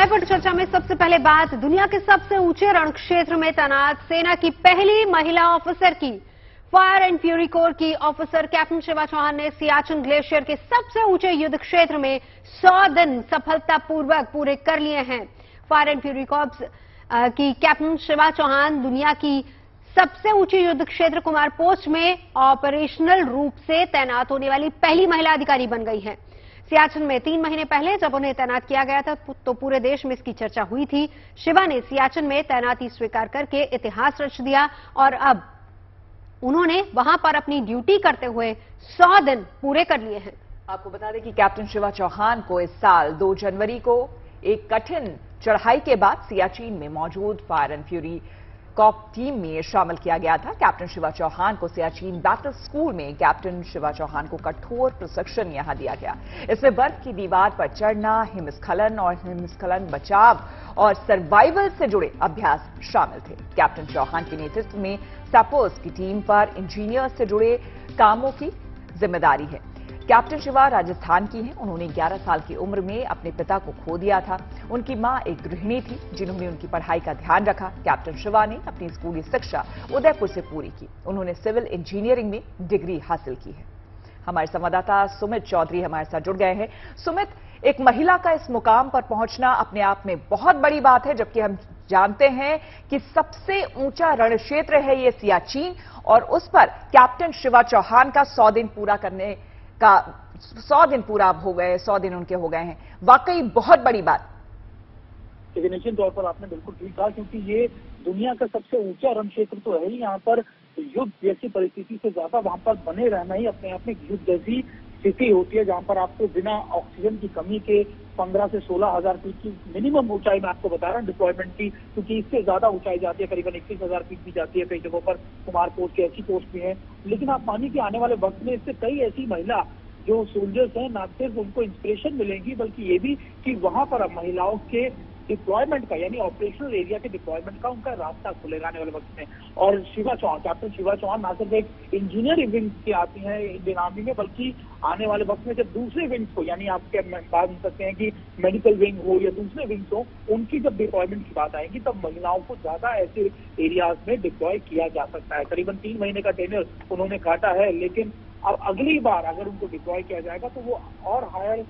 रायपुर चर्चा में सबसे पहले बात दुनिया के सबसे ऊँचे रण क्षेत्र में तैनात सेना की पहली महिला ऑफिसर की। फायर एंड फ्यूरी कोर की ऑफिसर कैप्टन शिवा चौहान ने सियाचिन ग्लेशियर के सबसे ऊँचे युद्ध क्षेत्र में 100 दिन सफलतापूर्वक पूरे कर लिए हैं। फायर एंड फ्यूरी कॉर्प्स की कैप्टन शिवा चौहान दुनिया की सबसे ऊँचे युद्ध क्षेत्र कुमार पोस्ट में ऑपरेशनल रूप से तैनात होने वाली पहली महिला अधिकारी बन गई हैं। सियाचिन में तीन महीने पहले जब उन्हें तैनात किया गया था तो पूरे देश में इसकी चर्चा हुई थी। शिवा ने सियाचिन में तैनाती स्वीकार करके इतिहास रच दिया और अब उन्होंने वहाँ पर अपनी ड्यूटी करते हुए 100 दिन पूरे कर लिए हैं। आपको बता दें कि कैप्टन शिवा चौहान को इस साल 2 जनवरी को एक कठिन चढ़ाई के बाद सियाचिन में मौजूद fire and fury corps team में शामिल किया गया था। कैप्टन शिवा चौहान को सियाचिन बैटल स्कूल में कैप्टन शिवा चौहान को कठोर प्रशिक्षण यहाँ दिया गया। इसमें बर्फ़ की दीवार पर चढ़ना, हिमस्खलन और हिमस्खलन बचाव और सर्वाइवल से जुड़े अभ्यास शामिल थे। कैप्टन चौहान के नेतृत्व में सैपोर्स की टीम पर इंजीनियर से जुड़े कामों की ज़िम्मेदारी है। कैप्टन शिवा राजस्थान की हैं। उन्होंने 11 साल की उम्र में अपने पिता को खो दिया था। उनकी माँ एक गृहिणी थी, जिन्होंने उनकी पढ़ाई का ध्यान रखा। कैप्टन शिवा ने अपनी स्कूली शिक्षा उदयपुर से पूरी की। उन्होंने सिविल इंजीनियरिंग में डिग्री हासिल की है। हमारे संवाददाता सुमित चौधरी हमारे साथ जुड़ गए हैं। सुमित, एक महिला का इस मुकाम पर पहुँचना अपने आप में बहुत बड़ी बात है, जबकि हम जानते हैं कि सबसे ऊँचा रण क्षेत्र है ये सियाचिन, और उस पर कैप्टन शिवा चौहान का सौ दिन पूरा करने का सौ दिन पूरा अब हो गए, सौ दिन उनके हो गए हैं। वाकई बहुत बड़ी बात। देखिए निश्चित तौर पर आपने बिल्कुल ठीक कहा, क्योंकि ये दुनिया का सबसे ऊँचा रण क्षेत्र तो है ही। यहाँ पर युद्ध जैसी परिस्थिति से ज़्यादा वहाँ पर बने रहना ही अपने आप में युद्ध जैसी स्थिति होती है जहाँ पर आपको बिना ऑक्सीजन की कमी के पंद्रह से सोलह हज़ार फीट की मिनिमम ऊंचाई में आपको बता रहा हूँ डिप्लॉयमेंट की, क्योंकि इससे ज़्यादा ऊंचाई जाती है, करीबन इक्कीस हज़ार फीट भी जाती है कई जगहों पर। कुमार पोस्ट की ऐसी पोस्ट भी है। लेकिन आप मानिए कि आने वाले वक्त में इससे कई ऐसी महिला जो सोल्जर्स हैं, ना सिर्फ़ उनको इंस्पिरेशन मिलेगी, बल्कि ये भी कि वहाँ पर अब महिलाओं के डिप्लॉयमेंट का, यानी ऑपरेशनल एरिया के डिप्लॉयमेंट का उनका रास्ता खुलेगा आने वाले वक्त में। और शिवा चौहान कैप्टन शिवा चौहान ना सिर्फ़ एक इंजीनियरिंग विंग की आती है इंडियन आर्मी में, बल्कि आने वाले वक्त में जब दूसरे विंग्स को, यानी आपके बात सकते हैं कि मेडिकल विंग हो या दूसरे विंग्स हो, उनकी जब डिप्लॉयमेंट की बात आएगी, तब महिलाओं को ज़्यादा ऐसे एरियाज़ में डिप्लॉय किया जा सकता है। करीबन तीन महीने का टेनर उन्होंने काटा है, लेकिन अब अगली बार अगर उनको डिप्लॉय किया जाएगा तो वो और हायर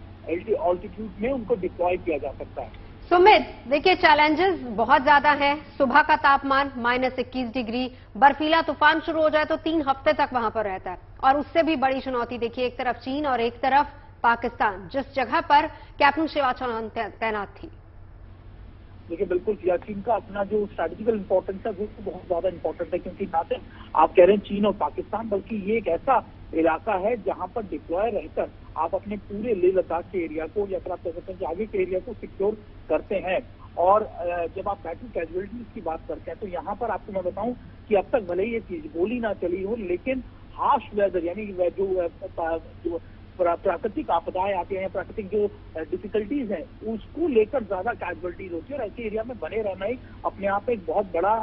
ऑल्टीट्यूड में उनको डिप्लॉय किया जा सकता है। सुमित, देखिए चैलेंजेस बहुत ज़्यादा हैं। सुबह का तापमान माइनस इक्कीस डिग्री, बर्फीला तूफ़ान शुरू हो जाए तो तीन हफ़्ते तक वहाँ पर रहता है। और उससे भी बड़ी चुनौती देखिए, एक तरफ़ चीन और एक तरफ़ पाकिस्तान। जिस जगह पर कैप्टन शिवा चौहान तैनात थी। देखिए बिल्कुल सियाचिन का अपना जो स्ट्रेटेजिकल इंपॉर्टेंस है, वो तो बहुत ज़्यादा इंपॉर्टेंट है, क्योंकि ना सिर्फ़ आप कह रहे हैं चीन और पाकिस्तान, बल्कि ये एक ऐसा इलाका है जहाँ पर डिप्लॉय रहकर आप अपने पूरे लेह लद्दाख के एरिया को या फिर आप कह सकते हैं आगे के एरिया को सिक्योर करते हैं। और जब आप बैटल कैजुअलिटीज की बात करते हैं तो यहाँ पर आपको मैं बताऊँ कि अब तक भले ही ये चीज़ बोली ना चली हो, लेकिन हार्श वेदर यानी जो जो प्राकृतिक आपदाएँ आती हैं, प्राकृतिक जो डिफिकल्टीज हैं, उसको लेकर ज़्यादा कैजुअलिटीज होती है और ऐसे एरिया में बने रहना ही अपने आप एक बहुत बड़ा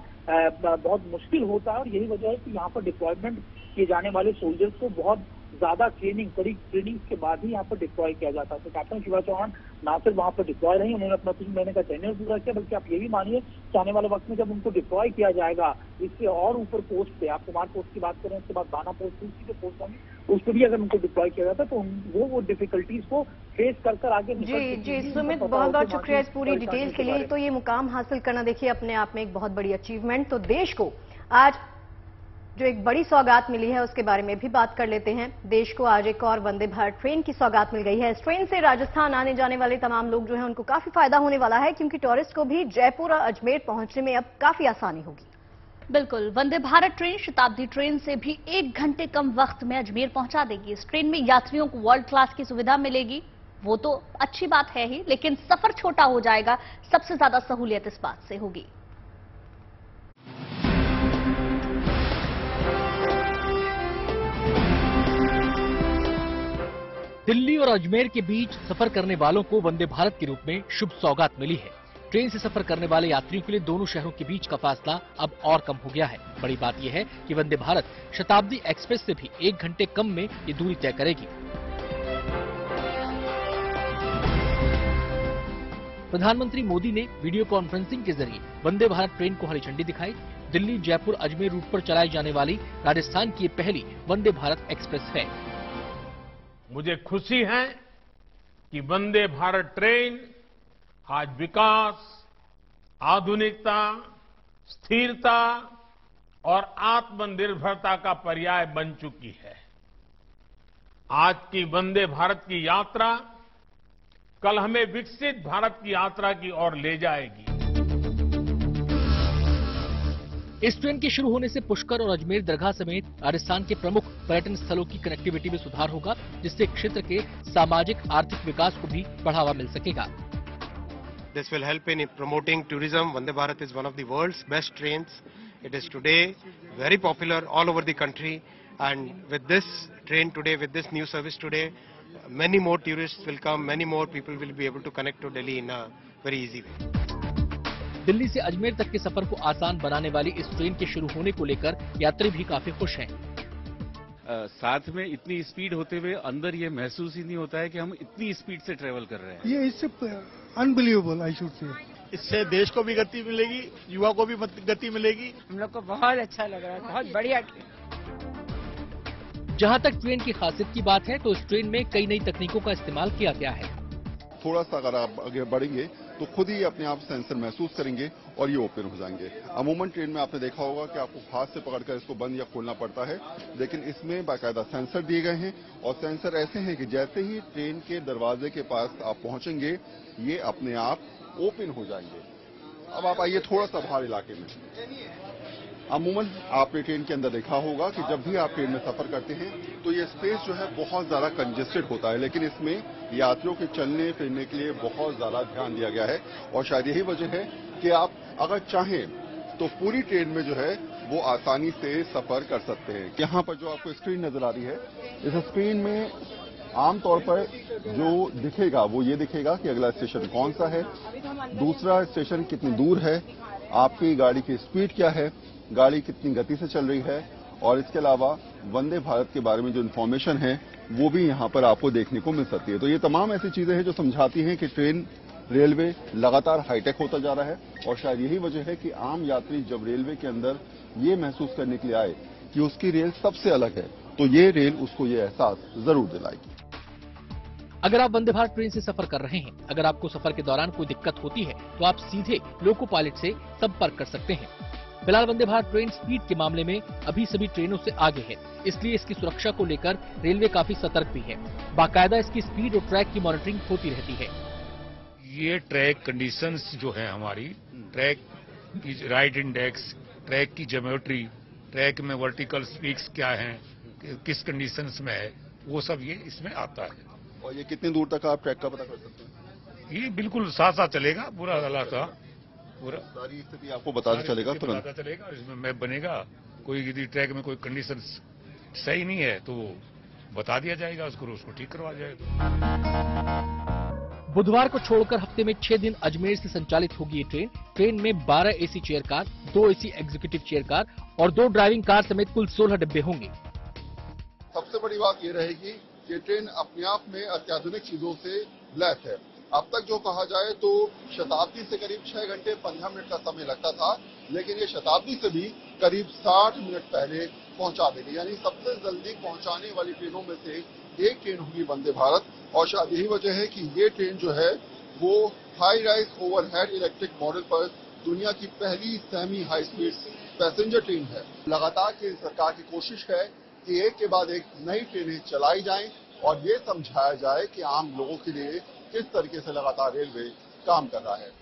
बहुत मुश्किल होता है और यही वजह है कि यहाँ पर डिप्लॉयमेंट किए जाने वाले सोल्जर्स को बहुत ज़्यादा ट्रेनिंग कड़ी ट्रेनिंग के बाद ही यहाँ पर डिप्लॉय किया जाता है। तो कैप्टन शिवा चौहान ना सिर्फ़ वहाँ पर डिप्लॉय नहीं उन्होंने अपना तीन महीने का टेन्योर पूरा किया बल्कि आप ये भी मानिए कि आने वाले वक्त में जब उनको डिप्लॉय किया जाएगा इससे और ऊपर पोस्ट पे आप कुमार पोस्ट की बात करें उसके बाद दाना पोस्ट दूसरी जो पोस्ट होंगी उस पर भी अगर उनको डिप्लॉय किया जाता तो वो वो डिफिकल्टीज को फेस कर कर आगे जी जी सुमित बहुत बहुत शुक्रिया इस पूरी डिटेल के लिए। तो ये मुकाम हासिल करना देखिए अपने आप में एक बहुत बड़ी अचीवमेंट तो देश को आज जो एक बड़ी सौगात मिली है, उसके बारे में भी बात कर लेते हैं। देश को आज एक और वंदे भारत ट्रेन की सौगात मिल गई है। इस ट्रेन से राजस्थान आने जाने वाले तमाम लोग जो हैं, उनको काफ़ी फ़ायदा होने वाला है, क्योंकि टूरिस्ट को भी जयपुर और अजमेर पहुँचने में अब काफ़ी आसानी होगी। बिल्कुल, वंदे भारत ट्रेन शताब्दी ट्रेन से भी एक घंटे कम वक्त में अजमेर पहुँचा देगी। इस ट्रेन में यात्रियों को वर्ल्ड क्लास की सुविधा मिलेगी। वो तो अच्छी बात है ही, लेकिन सफ़र छोटा हो जाएगा। सबसे ज़्यादा सहूलियत इस बात से होगी। दिल्ली और अजमेर के बीच सफ़र करने वालों को वंदे भारत के रूप में शुभ सौगात मिली है। ट्रेन से सफ़र करने वाले यात्रियों के लिए दोनों शहरों के बीच का फासला अब और कम हो गया है। बड़ी बात यह है कि वंदे भारत शताब्दी एक्सप्रेस से भी एक घंटे कम में ये दूरी तय करेगी। प्रधानमंत्री मोदी ने वीडियो कॉन्फ्रेंसिंग के ज़रिए वंदे भारत ट्रेन को हरी झंडी दिखाई। दिल्ली, जयपुर, अजमेर रूट पर चलाई जाने वाली राजस्थान की पहली वंदे भारत एक्सप्रेस है। मुझे खुशी है कि वंदे भारत ट्रेन आज विकास, आधुनिकता, स्थिरता और आत्मनिर्भरता का पर्याय बन चुकी है। आज की वंदे भारत की यात्रा कल हमें विकसित भारत की यात्रा की ओर ले जाएगी। इस ट्रेन के शुरू होने से पुष्कर और अजमेर दरगाह समेत राजस्थान के प्रमुख पर्यटन स्थलों की कनेक्टिविटी में सुधार होगा, जिससे क्षेत्र के सामाजिक, आर्थिक विकास को भी बढ़ावा मिल सकेगा। This will help in promoting tourism Vande Bharat is one of the world best train it is today very popular all over country and with this train today with this new service today many more tourist will come many more people will be able to connect to Delhi in a very easy way Delhi से अजमेर तक के सफ़र को आसान बनाने वाली इस train के शुरू होने को लेकर यात्री भी काफ़ी खुश हैं। साथ में इतनी स्पीड होते हुए अंदर ये महसूस ही नहीं होता है कि हम इतनी स्पीड से ट्रेवल कर रहे हैं। ये इससे अनबिलीवेबल आई शुड से इससे देश को भी गति मिलेगी युवा को भी गति मिलेगी। हम लोग को बहुत अच्छा लग रहा है बहुत बढ़िया जहाँ तक ट्रेन की खासियत की बात है तो इस ट्रेन में कई नई तकनीकों का इस्तेमाल किया गया है। थोड़ा सा अगर आप आगे बढ़ेंगे तो खुद ही अपने आप सेंसर महसूस करेंगे और ये ओपन हो जाएँगे। अमूमन ट्रेन में आपने देखा होगा कि आपको हाथ से पकड़कर इसको बंद या खोलना पड़ता है, लेकिन इसमें बाकायदा सेंसर दिए गए हैं और सेंसर ऐसे हैं कि जैसे ही ट्रेन के दरवाजे के पास आप पहुँचेंगे, ये अपने आप ओपन हो जाएँगे। अब आप आइए थोड़ा सा बाहर इलाके में। अमूमन आपने ट्रेन के अंदर देखा होगा कि जब भी आप ट्रेन में सफ़र करते हैं तो ये स्पेस जो है बहुत ज़्यादा कंजेस्टेड होता है, लेकिन इसमें यात्रियों के चलने, फिरने के लिए बहुत ज़्यादा ध्यान दिया गया है। और शायद यही वजह है कि आप अगर चाहें तो पूरी ट्रेन में जो है, वो आसानी से सफ़र कर सकते हैं। यहाँ पर जो आपको स्क्रीन नज़र आ रही है, इस स्क्रीन में आमतौर पर जो दिखेगा, वो ये दिखेगा कि अगला स्टेशन कौन सा है, दूसरा स्टेशन कितनी दूर है, आपकी गाड़ी की स्पीड क्या है गाड़ी कितनी गति से चल रही है और इसके अलावा वंदे भारत के बारे में जो इन्फॉर्मेशन है, वो भी यहाँ पर आपको देखने को मिल सकती है। तो ये तमाम ऐसी चीज़ें हैं जो समझाती हैं कि ट्रेन रेलवे लगातार हाईटेक होता जा रहा है और शायद यही वजह है कि आम यात्री जब रेलवे के अंदर ये महसूस करने के लिए आए कि उसकी रेल सबसे अलग है तो ये रेल उसको ये एहसास ज़रूर दिलाएगी। अगर आप वंदे भारत ट्रेन से सफ़र कर रहे हैं, अगर आपको सफ़र के दौरान कोई दिक्कत होती है तो आप सीधे लोको पायलट से संपर्क कर सकते हैं। फ़िलहाल वंदे भारत ट्रेन स्पीड के मामले में अभी सभी ट्रेनों से आगे है। इसलिए इसकी सुरक्षा को लेकर रेलवे काफ़ी सतर्क भी है। बाकायदा इसकी स्पीड और ट्रैक की मॉनिटरिंग होती रहती है। ये ट्रैक कंडीशंस जो है हमारी ट्रैक की राइड इंडेक्स ट्रैक की ज्योमेट्री ट्रैक में वर्टिकल स्पीक्स क्या हैं किस कंडीशंस में है वो सब ये इसमें आता है। और ये कितनी दूर तक आप ट्रैक का पता कर सकते हैं? ये बिल्कुल साथ साथ चलेगा पूरा था पूरा। सारी स्थिति आपको बताता चलेगा तुरंत? पता चलेगा इसमें मैप बनेगा। कोई यदि ट्रैक में कोई कंडीशन सही नहीं है तो बता दिया जाएगा उसको उसको ठीक करवा जाएगा। बुधवार को छोड़कर हफ़्ते में छह दिन अजमेर से संचालित होगी ये ट्रेन ट्रेन में 12 एसी चेयर कार दो एसी एग्जीक्यूटिव चेयर कार और दो ड्राइविंग कार समेत कुल 16 डिब्बे होंगे। सबसे बड़ी बात ये रहेगी कि ट्रेन अपने आप में अत्याधुनिक चीज़ों से लैस है। अब तक जो कहा जाए तो शताब्दी से करीब छह घंटे पंद्रह मिनट का समय लगता था, लेकिन ये शताब्दी से भी करीब साठ मिनट पहले पहुँचा देगी। यानी सबसे जल्दी पहुँचाने वाली ट्रेनों में से एक ट्रेन होगी वंदे भारत। और शायद यही वजह है कि ये ट्रेन जो है, वो high rise overhead electric model पर दुनिया की पहली semi high speed passenger train है। लगातार केंद्र सरकार की कोशिश है कि एक के बाद एक नई ट्रेनें चलाई जाएँ, और ये समझाया जाए कि आम लोगों के लिए किस तरीके से लगातार रेलवे काम कर रहा है।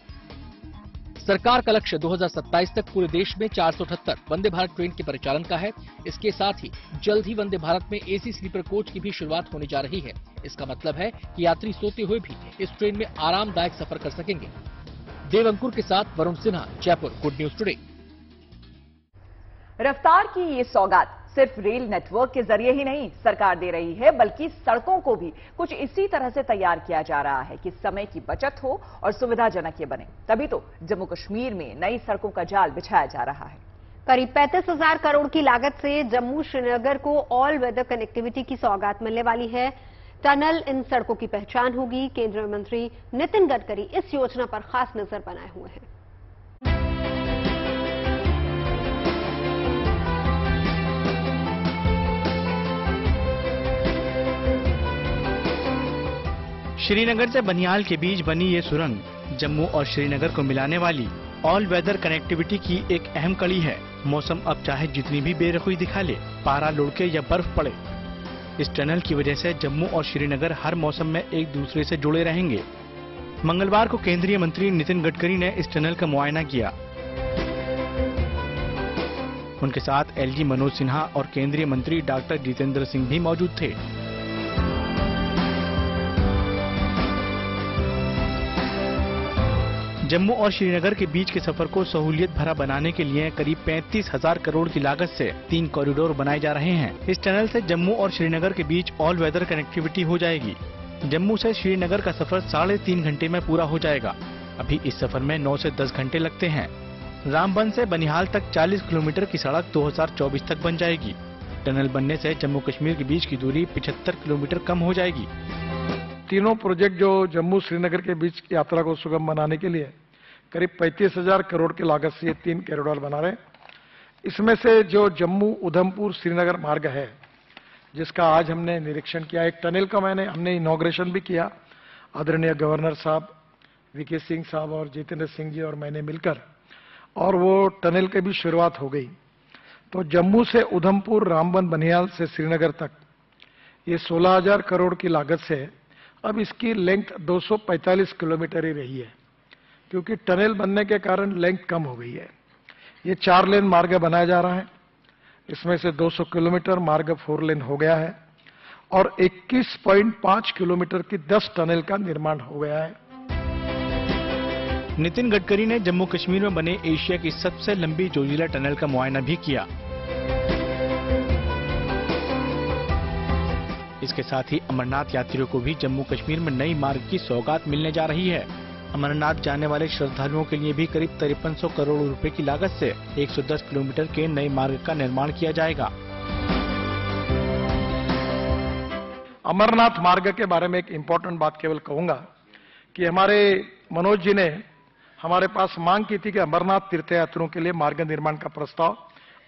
सरकार का लक्ष्य 2027 तक पूरे देश में चार सौ अठहत्तर वंदे भारत ट्रेन के परिचालन का है। इसके साथ ही जल्द ही वंदे भारत में एसी स्लीपर कोच की भी शुरुआत होने जा रही है। इसका मतलब है कि यात्री सोते हुए भी इस ट्रेन में आरामदायक सफ़र कर सकेंगे। देव अंकुर के साथ Varun Sinha Jaipur good news today रफ्तार की ये सौगात। सिर्फ़ रेल नेटवर्क के ज़रिए ही नहीं सरकार दे रही है, बल्कि सड़कों को भी। कुछ इसी तरह से तैयार किया जा रहा है कि समय की बचत हो और सुविधाजनक ये बने। तभी तो जम्मू कश्मीर में नई सड़कों का जाल बिछाया जा रहा है। करीब पैंतीस हज़ार करोड़ की लागत से जम्मू श्रीनगर को ऑल वेदर कनेक्टिविटी की सौगात मिलने वाली है। टनल इन सड़कों की पहचान होगी। केंद्रीय मंत्री नितिन गडकरी इस योजना पर खास नज़र बनाए हुए हैं। श्रीनगर से बनियाल के बीच बनी ये सुरंग जम्मू और श्रीनगर को मिलाने वाली ऑल वेदर कनेक्टिविटी की एक अहम कड़ी है। मौसम अब चाहे जितनी भी बेरखुई दिखा ले, पारा लुढ़के या बर्फ़ पड़े। इस टनल की वजह से जम्मू और श्रीनगर हर मौसम में एक दूसरे से जुड़े रहेंगे। मंगलवार को केंद्रीय मंत्री नितिन गडकरी ने इस टनल का मुआयना किया। उनके साथ एलजी मनोज सिन्हा और केंद्रीय मंत्री डॉक्टर जितेंद्र सिंह भी मौजूद थे। जम्मू और श्रीनगर के बीच के सफ़र को सहूलियत भरा बनाने के लिए करीब पैंतीस हज़ार करोड़ की लागत से तीन कॉरिडोर बनाए जा रहे हैं। इस टनल से जम्मू और श्रीनगर के बीच ऑल वेदर कनेक्टिविटी हो जाएगी। जम्मू से श्रीनगर का सफ़र साढ़े तीन घंटे में पूरा हो जाएगा। अभी इस सफ़र में नौ से दस घंटे लगते हैं। रामबन से बनिहाल तक 40 किलोमीटर की सड़क 2024 तक बन जाएगी। टनल बनने से जम्मू कश्मीर के बीच की दूरी 75 किलोमीटर कम हो जाएगी। तीनों प्रोजेक्ट जो जम्मू श्रीनगर के बीच की यात्रा को सुगम बनाने के लिए करीब पैंतीस हज़ार करोड़ की लागत से ये तीन कॉरिडोर बना रहे इसमें से जो जम्मू उधमपुर श्रीनगर मार्ग है जिसका आज हमने निरीक्षण किया एक टनल का मैंने हमने इनोग्रेशन भी किया। आदरणीय गवर्नर साहब वीके सिंह साहब और जितेंद्र सिंह जी और मैंने मिलकर और वो टनल की भी शुरुआत हो गई। तो जम्मू से उधमपुर रामबन बनियाल से श्रीनगर तक ये 16,000 करोड़ की लागत से अब इसकी लेंथ 245 किलोमीटर ही रही है, क्योंकि टनल बनने के कारण लेंथ कम हो गई है। ये चार लेन मार्ग बनाया जा रहा है। इसमें से 200 किलोमीटर मार्ग फोर लेन हो गया है और 21.5 किलोमीटर की 10 टनल का निर्माण हो गया है। नितिन गडकरी ने जम्मू कश्मीर में बने एशिया की सबसे लंबी जोजिला टनल का मुआयना भी किया। इसके साथ ही अमरनाथ यात्रियों को भी जम्मू कश्मीर में नई मार्ग की सौगात मिलने जा रही है। अमरनाथ जाने वाले श्रद्धालुओं के लिए भी करीब तिरपन करोड़ रुपए की लागत से 110 किलोमीटर के नए मार्ग का निर्माण किया जाएगा। अमरनाथ मार्ग के बारे में एक इम्पोर्टेंट बात केवल कहूँगा कि हमारे मनोज जी ने हमारे पास मांग की थी कि अमरनाथ तीर्थयात्रियों के लिए मार्ग निर्माण का प्रस्ताव,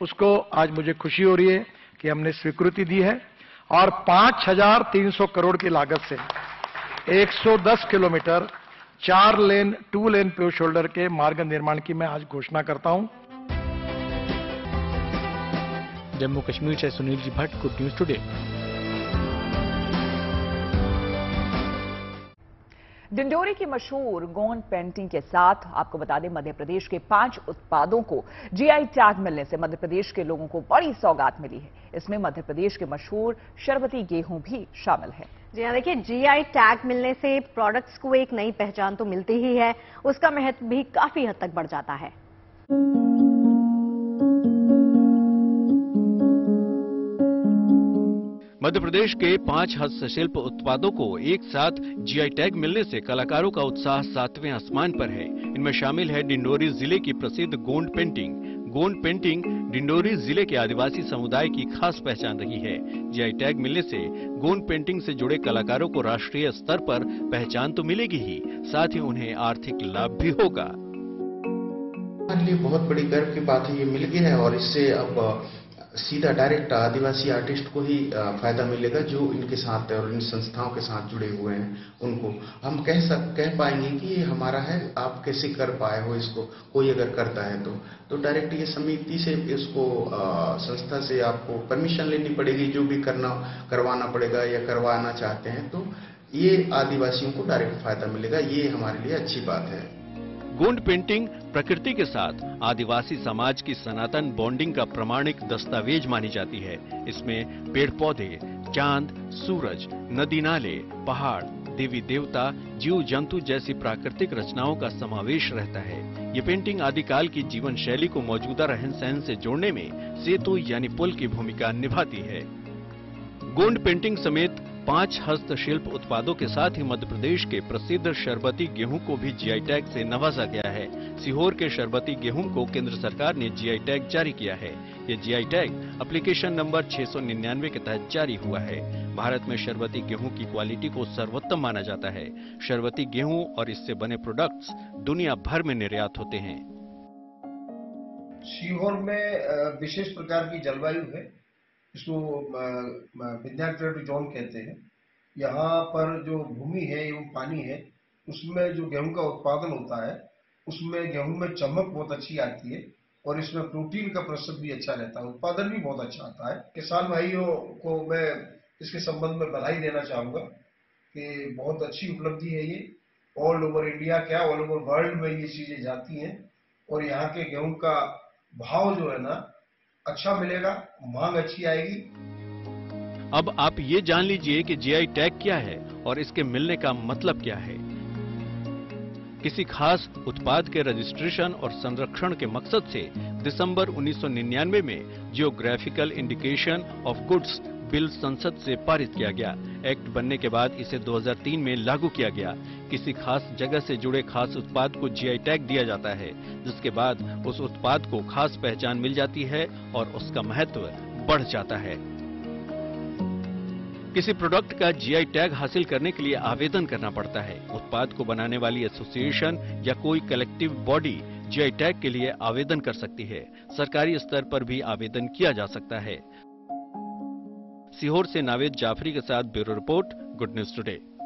उसको आज मुझे खुशी हो रही है कि हमने स्वीकृति दी है। और 5,300 करोड़ की लागत से 110 किलोमीटर चार लेन टू लेन प्यो शोल्डर के मार्ग निर्माण की मैं आज घोषणा करता हूँ। जम्मू कश्मीर से Sunil ji Bhatt good news today. Dindori की मशहूर गोंड पेंटिंग के साथ आपको बता दें मध्य प्रदेश के पाँच उत्पादों को जीआई टैग मिलने से मध्य प्रदेश के लोगों को बड़ी सौगात मिली है। इसमें मध्य प्रदेश के मशहूर शरबती गेहूँ भी शामिल है। जी हाँ देखिए जीआई टैग मिलने से प्रोडक्ट्स को एक नई पहचान तो मिलती ही है। उसका महत्व भी काफ़ी हद तक बढ़ जाता है। मध्य प्रदेश के पाँच हस्तशिल्प उत्पादों को एक साथ जीआई टैग मिलने से कलाकारों का उत्साह सातवें आसमान पर है। इनमें शामिल है डिंडोरी ज़िले की प्रसिद्ध गोंड पेंटिंग। गोंड पेंटिंग डिंडोरी ज़िले के आदिवासी समुदाय की खास पहचान रही है। जीआई टैग मिलने से गोंड पेंटिंग से जुड़े कलाकारों को राष्ट्रीय स्तर पर पहचान तो मिलेगी ही, साथ ही उन्हें आर्थिक लाभ भी होगा। बहुत बड़ी गर्व की बात है, ये मिल गई है और इससे अब सीधा डायरेक्ट आदिवासी आर्टिस्ट को ही फ़ायदा मिलेगा जो इनके साथ है और इन संस्थाओं के साथ जुड़े हुए हैं उनको। हम कह सक कह पाएँगे कि ये हमारा है आप कैसे कर पाए हो इसको? कोई अगर करता है तो। तो डायरेक्ट ये समिति से इसको आ, संस्था से आपको परमिशन लेनी पड़ेगी जो भी करना करवाना पड़ेगा या करवाना चाहते हैं तो ये आदिवासियों को डायरेक्ट फ़ायदा मिलेगा ये हमारे लिए अच्छी बात है। गोंड पेंटिंग प्रकृति के साथ आदिवासी समाज की सनातन बॉन्डिंग का प्रमाणिक दस्तावेज़ मानी जाती है। इसमें पेड़ पौधे चाँद, सूरज, नदी नाले, पहाड़, देवी देवता जीव जंतु जैसी प्राकृतिक रचनाओं का समावेश रहता है। ये पेंटिंग आदिकाल की जीवन शैली को मौजूदा रहन सहन से जोड़ने में सेतु यानी पुल की भूमिका निभाती है। गोंड पेंटिंग समेत पाँच हस्तशिल्प उत्पादों के साथ ही मध्य प्रदेश के प्रसिद्ध शरबती गेहूँ को भी जीआई टैग से नवाजा गया है। सीहोर के शरबती गेहूँ को केंद्र सरकार ने जीआई टैग जारी किया है। ये जीआई टैग एप्लीकेशन नंबर 699 के तहत जारी हुआ है। भारत में शरबती गेहूँ की क्वालिटी को सर्वोत्तम माना जाता है। शरबती गेहूँ और इससे बने प्रोडक्ट्स दुनिया भर में निर्यात होते हैं। सीहोर में विशेष प्रकार की जलवायु है। इसको विद्यार्थी जोन कहते हैं, यहाँ पर जो भूमि है, एवं पानी है, उसमें जो गेहूँ का उत्पादन होता है, उसमें गेहूँ में चमक बहुत अच्छी आती है, और इसमें प्रोटीन का प्रतिशत भी अच्छा रहता है, उत्पादन भी बहुत अच्छा आता है। किसान भाइयों को मैं इसके संबंध में बधाई देना चाहूँगा कि बहुत अच्छी उपलब्धि है ये ऑल ओवर इंडिया क्या ऑल ओवर वर्ल्ड में ये चीज़ें जाती हैं, और यहाँ के गेहूँ का भाव जो है ना अच्छा मिलेगा, मांग अच्छी आएगी। अब आप ये जान लीजिए कि जीआई टैग क्या है और इसके मिलने का मतलब क्या है। किसी खास उत्पाद के रजिस्ट्रेशन और संरक्षण के मकसद से दिसंबर 1999 में geographical indication of goods bill संसद से पारित किया गया। एक्ट बनने के बाद इसे 2003 में लागू किया गया। किसी खास जगह से जुड़े खास उत्पाद को जीआई टैग दिया जाता है, जिसके बाद उस उत्पाद को खास पहचान मिल जाती है और उसका महत्व बढ़ जाता है। किसी प्रोडक्ट का जीआई टैग हासिल करने के लिए आवेदन करना पड़ता है। उत्पाद को बनाने वाली एसोसिएशन या कोई कलेक्टिव बॉडी जीआई टैग के लिए आवेदन कर सकती है। सरकारी स्तर पर भी आवेदन किया जा सकता है। सीहोर से नावेद जाफरी के साथ bureau report, good news today.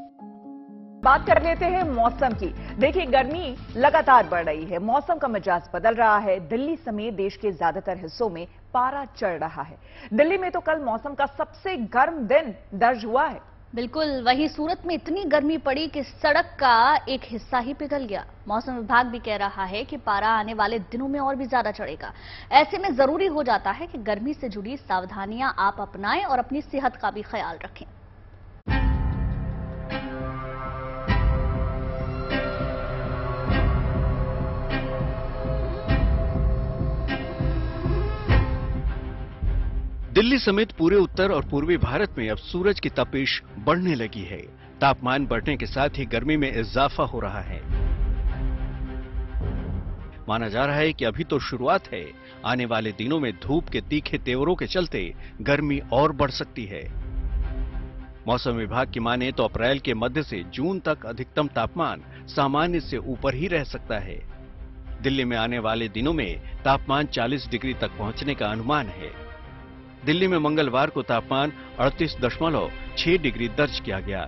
बात कर लेते हैं मौसम की। देखिए, गर्मी लगातार बढ़ रही है। मौसम का मिजाज बदल रहा है। दिल्ली समेत देश के ज़्यादातर हिस्सों में पारा चढ़ रहा है। दिल्ली में तो कल मौसम का सबसे गर्म दिन दर्ज हुआ है। बिल्कुल, वही सूरत में इतनी गर्मी पड़ी कि सड़क का एक हिस्सा ही पिघल गया। मौसम विभाग भी कह रहा है कि पारा आने वाले दिनों में और भी ज़्यादा चढ़ेगा। ऐसे में ज़रूरी हो जाता है कि गर्मी से जुड़ी सावधानियाँ आप अपनाएँ और अपनी सेहत का भी ख्याल रखें। दिल्ली समेत पूरे उत्तर और पूर्वी भारत में अब सूरज की तपिश बढ़ने लगी है। तापमान बढ़ने के साथ ही गर्मी में इजाफा हो रहा है। माना जा रहा है कि अभी तो शुरुआत है। आने वाले दिनों में धूप के तीखे तेवरों के चलते गर्मी और बढ़ सकती है। मौसम विभाग की माने तो अप्रैल के मध्य से जून तक अधिकतम तापमान सामान्य से ऊपर ही रह सकता है। दिल्ली में आने वाले दिनों में तापमान 40 डिग्री तक पहुँचने का अनुमान है। दिल्ली में मंगलवार को तापमान अड़तीस दशमलव छह डिग्री दर्ज किया गया।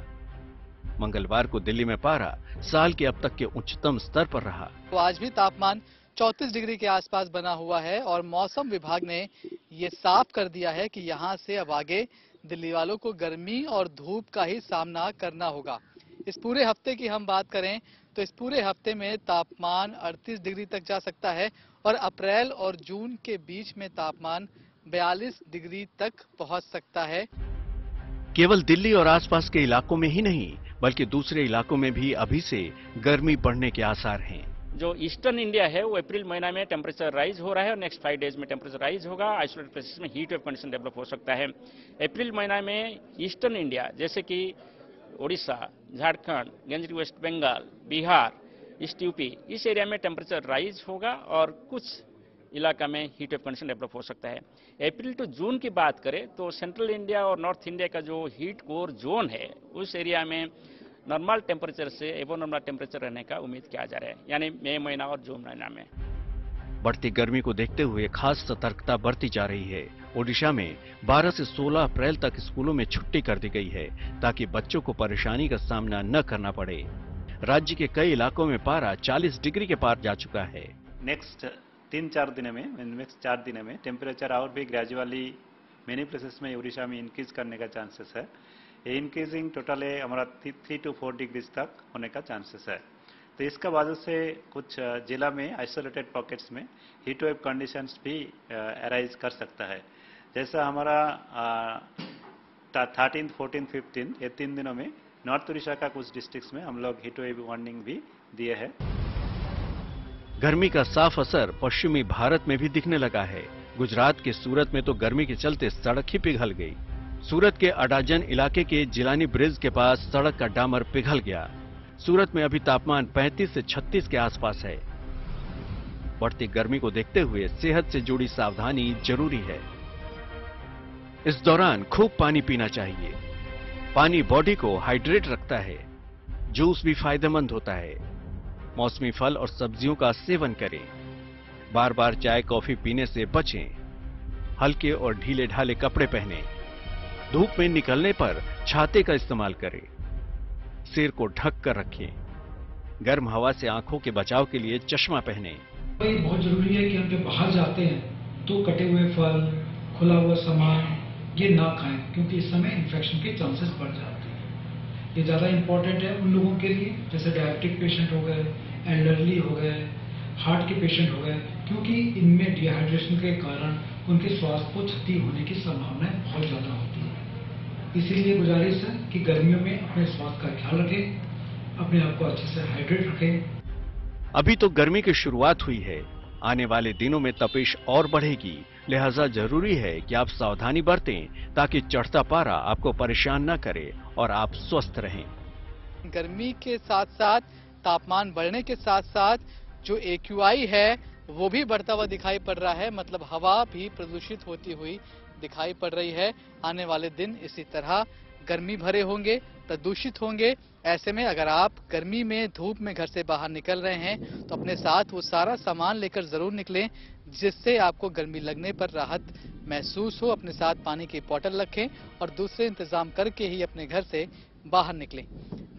मंगलवार को दिल्ली में पारा साल के अब तक के उच्चतम स्तर पर रहा। तो आज भी तापमान 34 डिग्री के आसपास बना हुआ है और मौसम विभाग ने ये साफ़ कर दिया है कि यहाँ से अब आगे दिल्ली वालों को गर्मी और धूप का ही सामना करना होगा। इस पूरे हफ़्ते की हम बात करें तो इस पूरे हफ़्ते में तापमान 38 डिग्री तक जा सकता है और अप्रैल और जून के बीच में तापमान 42 डिग्री तक पहुँच सकता है। केवल दिल्ली और आसपास के इलाकों में ही नहीं बल्कि दूसरे इलाकों में भी अभी से गर्मी बढ़ने के आसार हैं। जो ईस्टर्न इंडिया है वो अप्रैल महीना में टेम्परेचर राइज हो रहा है और नेक्स्ट फाइव डेज़ में टेम्परेचर राइज होगा। आइसोलेटेड प्लेसेस में हीट वेव कंडीशन डेवलप हो सकता है। अप्रैल महीना में ईस्टर्न इंडिया जैसे कि Orissa Jharkhand Ganjari west Bengal Bihar east UP इस एरिया में टेम्परेचर राइज होगा और कुछ इलाका में हीट वेव कंडीशन डेवलप हो सकता है। अप्रैल टू जून की बात करें तो सेंट्रल इंडिया और नॉर्थ इंडिया का जो हीट कोर जोन है उस एरिया में नॉर्मल टेम्परेचर से एवो नॉर्मल टेम्परेचर रहने का उम्मीद किया जा रहा है। यानी मई महीना और जून महीना में। बढ़ती गर्मी को देखते हुए खास सतर्कता बरती जा रही है। ओडिशा में 12 से 16 अप्रैल तक स्कूलों में छुट्टी कर दी गई है ताकि बच्चों को परेशानी का सामना न करना पड़े। राज्य के कई इलाकों में पारा 40 डिग्री के पार जा चुका है। नेक्स्ट तीन चार दिन में नेक्स्ट चार दिन में टेम्परेचर और भी ग्रेजुअली मेनी प्लेसेस में उड़ीसा में इंक्रीज करने का चांसेस है। ये इंक्रीजिंग टोटल है हमारा थ्री टू फोर डिग्रीज तक होने का चांसेस है। तो इसका वजह से कुछ जिला में आइसोलेटेड पॉकेट्स में हीट वेव कंडीशंस भी अराइज कर सकता है। जैसा हमारा थर्टीन फोर्टीन फिफ्टीन ये तीन दिनों में नॉर्थ उड़ीसा का कुछ डिस्ट्रिक्ट्स में हम लोग हीट वेव वार्निंग भी दिए हैं। गर्मी का साफ़ असर पश्चिमी भारत में भी दिखने लगा है। गुजरात के सूरत में तो गर्मी के चलते सड़क ही पिघल गई। सूरत के अडाजन इलाके के जिलानी ब्रिज के पास सड़क का डामर पिघल गया। सूरत में अभी तापमान 35 से 36 के आसपास है। बढ़ती गर्मी को देखते हुए सेहत से जुड़ी सावधानी ज़रूरी है। इस दौरान खूब पानी पीना चाहिए। पानी बॉडी को हाइड्रेट रखता है। जूस भी फ़ायदेमंद होता है। मौसमी फल और सब्जियों का सेवन करें। बार बार चाय, कॉफ़ी पीने से बचें। हल्के और ढीले ढाले कपड़े पहने। धूप में निकलने पर छाते का इस्तेमाल करें। सिर को ढक कर रखें। गर्म हवा से आँखों के बचाव के लिए चश्मा पहने। बहुत ज़रूरी है कि हम जब बाहर जाते हैं तो कटे हुए फल, खुला हुआ सामान, ये ना खाएँ, क्योंकि इस समय इन्फेक्शन के चांसेस बढ़ जाते हैं। ये ज़्यादा इम्पोर्टेंट है उन लोगों के लिए, जैसे डायबिटिक पेशेंट हो गए एल्डरली हो गए हार्ट के पेशेंट हो गए, क्योंकि इनमें डिहाइड्रेशन के कारण उनके स्वास्थ्य को क्षति होने की संभावनाएँ बहुत ज़्यादा होती है। इसीलिए गुजारिश है कि गर्मियों में अपने स्वास्थ्य का ख्याल रखें, अपने आप को अच्छे से हाइड्रेट रखें। अभी तो गर्मी की शुरुआत हुई है। आने वाले दिनों में तपिश और बढ़ेगी। लिहाजा ज़रूरी है कि आप सावधानी बरतें, ताकि चढ़ता पारा आपको परेशान न करे और आप स्वस्थ रहें। गर्मी के साथ साथ तापमान बढ़ने के साथ साथ जो एक्यूआई है, वो भी बढ़ता हुआ दिखाई पड़ रहा है। मतलब हवा भी प्रदूषित होती हुई दिखाई पड़ रही है। आने वाले दिन इसी तरह गर्मी भरे होंगे प्रदूषित होंगे। ऐसे में अगर आप गर्मी में, धूप में घर से बाहर निकल रहे हैं तो अपने साथ वो सारा सामान लेकर ज़रूर निकलें, जिससे आपको गर्मी लगने पर राहत महसूस हो। अपने साथ पानी की बॉटल रखें और दूसरे इंतज़ाम करके ही अपने घर से बाहर निकलें।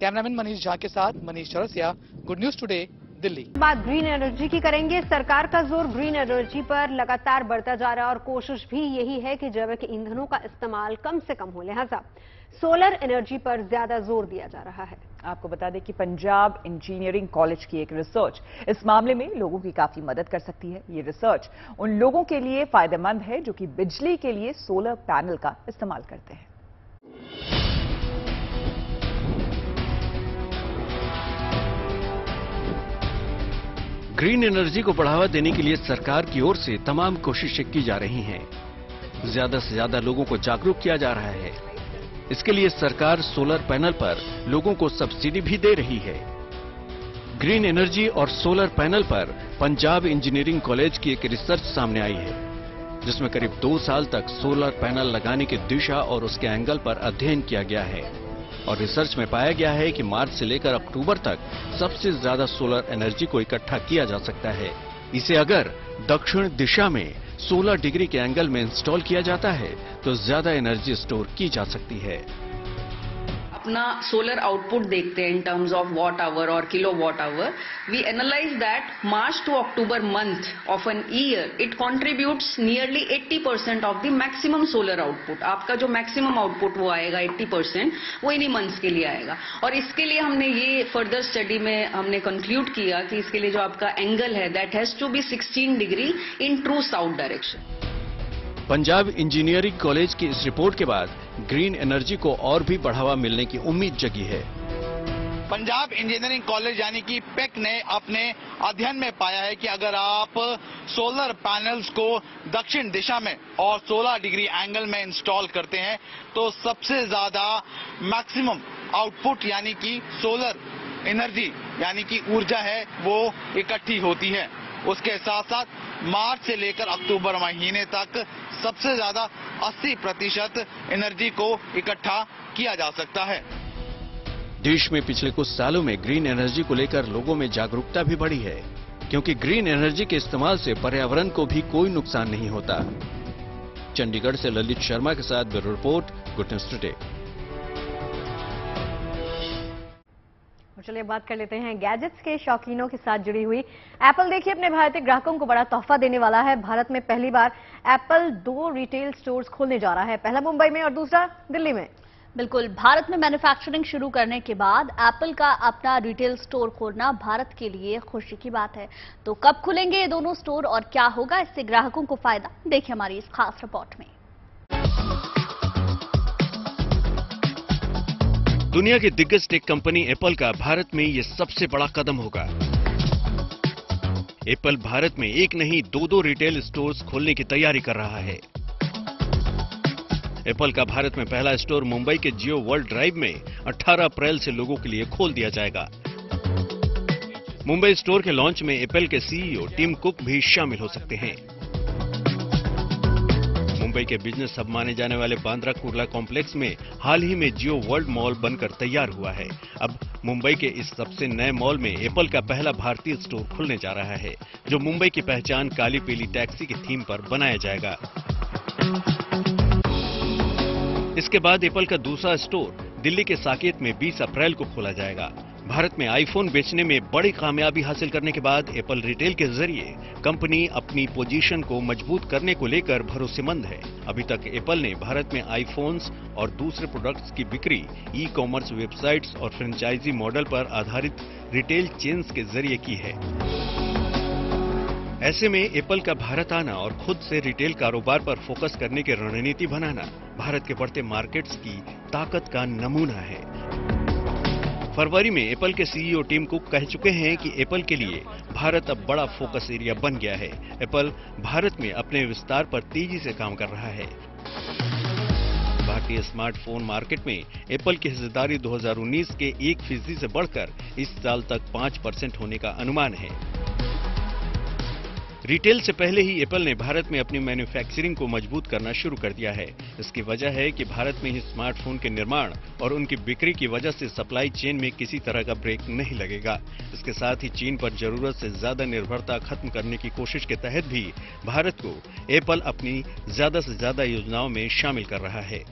कैमरामैन मनीष झा के साथ Manish Chaurasia, good news today. Delhi. बात ग्रीन एनर्जी की करेंगे। सरकार का ज़ोर ग्रीन एनर्जी पर लगातार बढ़ता जा रहा है और कोशिश भी यही है कि जैविक ईंधनों का इस्तेमाल कम से कम हो लिहाजा सोलर एनर्जी पर ज़्यादा ज़ोर दिया जा रहा है। आपको बता दें कि पंजाब इंजीनियरिंग कॉलेज की एक रिसर्च इस मामले में लोगों की काफ़ी मदद कर सकती है। ये रिसर्च उन लोगों के लिए फ़ायदेमंद है जो कि बिजली के लिए सोलर पैनल का इस्तेमाल करते हैं। ग्रीन एनर्जी को बढ़ावा देने के लिए सरकार की ओर से तमाम कोशिशें की जा रही हैं। ज़्यादा से ज़्यादा लोगों को जागरूक किया जा रहा है। इसके लिए सरकार सोलर पैनल पर लोगों को सब्सिडी भी दे रही है। ग्रीन एनर्जी और सोलर पैनल पर पंजाब इंजीनियरिंग कॉलेज की एक रिसर्च सामने आई है, जिसमें करीब दो साल तक सोलर पैनल लगाने की दिशा और उसके एंगल पर अध्ययन किया गया है। और रिसर्च में पाया गया है कि मार्च से लेकर अक्टूबर तक सबसे ज़्यादा सोलर एनर्जी को इकट्ठा किया जा सकता है। इसे अगर दक्षिण दिशा में 16 डिग्री के एंगल में इंस्टॉल किया जाता है तो ज़्यादा एनर्जी स्टोर की जा सकती है। अपना सोलर आउटपुट देखते हैं in terms of watt hour और kilo watt hour we analyse that March to October month of an year it contributes nearly 80 percent of the maximum solar output आपका जो मैक्सिमम आउटपुट वो आएगा 80 percent वो इन्हीं months के लिए आएगा। और इसके लिए हमने ये फर्दर स्टडी में हमने कंक्लूड किया कि इसके लिए जो आपका एंगल है that has to be 16 degree in true south direction Punjab engineering college की इस रिपोर्ट के बाद ग्रीन एनर्जी को और भी बढ़ावा मिलने की उम्मीद जगी है। पंजाब इंजीनियरिंग कॉलेज यानी कि पेक ने अपने अध्ययन में पाया है कि अगर आप सोलर पैनल्स को दक्षिण दिशा में और 16 डिग्री एंगल में इंस्टॉल करते हैं तो सबसे ज़्यादा मैक्सिमम आउटपुट यानी कि सोलर एनर्जी यानी कि ऊर्जा है, वो इकट्ठी होती है। उसके साथ साथ मार्च से लेकर अक्टूबर महीने तक सबसे ज़्यादा 80 प्रतिशत एनर्जी को इकट्ठा किया जा सकता है। देश में पिछले कुछ सालों में ग्रीन एनर्जी को लेकर लोगों में जागरूकता भी बढ़ी है, क्योंकि ग्रीन एनर्जी के इस्तेमाल से पर्यावरण को भी कोई नुकसान नहीं होता। चंडीगढ़ से ललित शर्मा के साथ bureau report good news today. चलिए बात कर लेते हैं गैजेट्स के शौकीनों के साथ जुड़ी हुई। एप्पल देखिए, अपने भारतीय ग्राहकों को बड़ा तोहफा देने वाला है। भारत में पहली बार एप्पल दो रिटेल स्टोर्स खोलने जा रहा है। पहला मुंबई में और दूसरा दिल्ली में। बिल्कुल, भारत में मैन्युफैक्चरिंग शुरू करने के बाद एप्पल का अपना रिटेल स्टोर खोलना भारत के लिए खुशी की बात है। तो कब खुलेंगे ये दोनों स्टोर और क्या होगा, इससे ग्राहकों को फ़ायदा? देखिए हमारी इस खास रिपोर्ट में। दुनिया की दिग्गज टेक कंपनी एप्पल का भारत में ये सबसे बड़ा कदम होगा। एप्पल भारत में एक नहीं दो दो रिटेल स्टोर्स खोलने की तैयारी कर रहा है। एप्पल का भारत में पहला स्टोर मुंबई के जियो वर्ल्ड ड्राइव में 18 अप्रैल से लोगों के लिए खोल दिया जाएगा। मुंबई स्टोर के लॉन्च में एप्पल के सीईओ टिम कुक भी शामिल हो सकते हैं। मुंबई के बिज़नेस सब माने जाने वाले बांद्रा कुर्ला कॉम्प्लेक्स में हाल ही में जियो वर्ल्ड मॉल बनकर तैयार हुआ है। अब मुंबई के इस सबसे नए मॉल में एप्पल का पहला भारतीय स्टोर खुलने जा रहा है, जो मुंबई की पहचान काली पीली टैक्सी की थीम पर बनाया जाएगा। इसके बाद एप्पल का दूसरा स्टोर दिल्ली के साकेत में 20 अप्रैल को खोला जाएगा। भारत में आईफोन बेचने में बड़ी कामयाबी हासिल करने के बाद एप्पल रिटेल के ज़रिए कंपनी अपनी पोजीशन को मज़बूत करने को लेकर भरोसेमंद है। अभी तक एप्पल ने भारत में आईफोन्स और दूसरे प्रोडक्ट्स की बिक्री ई कॉमर्स वेबसाइट्स और फ्रेंचाइजी मॉडल पर आधारित रिटेल चेन्स के ज़रिए की है। ऐसे में एप्पल का भारत आना और खुद से रिटेल कारोबार पर फोकस करने की रणनीति बनाना, भारत के बढ़ते मार्केट्स की ताकत का नमूना है। फरवरी में एप्पल के सीईओ टीम कुक कह चुके हैं कि एप्पल के लिए भारत अब बड़ा फोकस एरिया बन गया है। एप्पल भारत में अपने विस्तार पर तेज़ी से काम कर रहा है। भारतीय स्मार्टफ़ोन मार्केट में एप्पल की हिस्सेदारी 2019 के एक फ़ीसदी से बढ़कर इस साल तक 5 परसेंट होने का अनुमान है। रिटेल से पहले ही एप्पल ने भारत में अपनी मैन्युफैक्चरिंग को मज़बूत करना शुरू कर दिया है। इसकी वजह है कि भारत में ही स्मार्टफ़ोन के निर्माण और उनकी बिक्री की वजह से सप्लाई चेन में किसी तरह का ब्रेक नहीं लगेगा। इसके साथ ही चीन पर ज़रूरत से ज़्यादा निर्भरता खत्म करने की कोशिश के तहत भी भारत को एप्पल अपनी ज़्यादा से ज़्यादा योजनाओं में शामिल कर रहा है।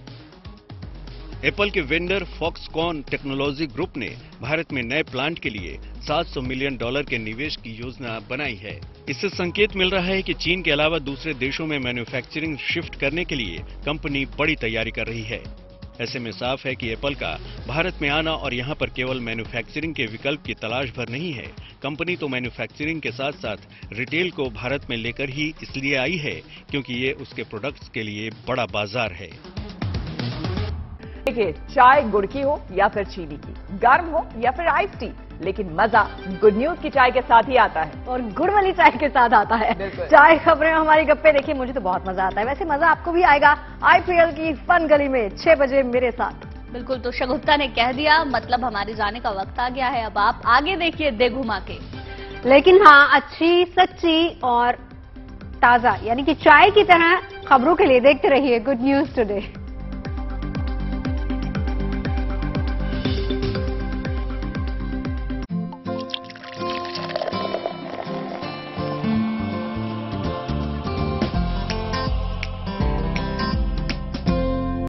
एप्पल के वेंडर फॉक्सकॉन टेक्नोलॉजी ग्रुप ने भारत में नए प्लांट के लिए 700 मिलियन डॉलर के निवेश की योजना बनाई है। इससे संकेत मिल रहा है कि चीन के अलावा दूसरे देशों में मैन्युफैक्चरिंग शिफ्ट करने के लिए कंपनी बड़ी तैयारी कर रही है। ऐसे में साफ़ है कि एप्पल का भारत में आना और यहाँ पर केवल मैन्युफैक्चरिंग के विकल्प की तलाश भर नहीं है। कंपनी तो मैन्युफैक्चरिंग के साथ साथ रिटेल को भारत में लेकर ही इसलिए आई है क्योंकि ये उसके प्रोडक्ट्स के लिए बड़ा बाज़ार है। देखिए, चाय गुड़ की हो या फिर चीनी की, गर्म हो या फिर आइस टी लेकिन मज़ा गुड न्यूज़ की चाय के साथ ही आता है। और गुड़ वाली चाय के साथ आता है। चाय खबरें हमारी गप्पे देखिए मुझे तो बहुत मज़ा आता है। वैसे मज़ा आपको भी आएगा आईपीएल की फन गली में छह बजे मेरे साथ। बिल्कुल तो शगुप्ता ने कह दिया मतलब हमारे जाने का वक्त आ गया है। अब आप आगे देखिए दे घुमा के। लेकिन हाँ अच्छी सच्ची और ताज़ा यानी कि चाय की तरह खबरों के लिए देखते रहिए गुड न्यूज़ टुडे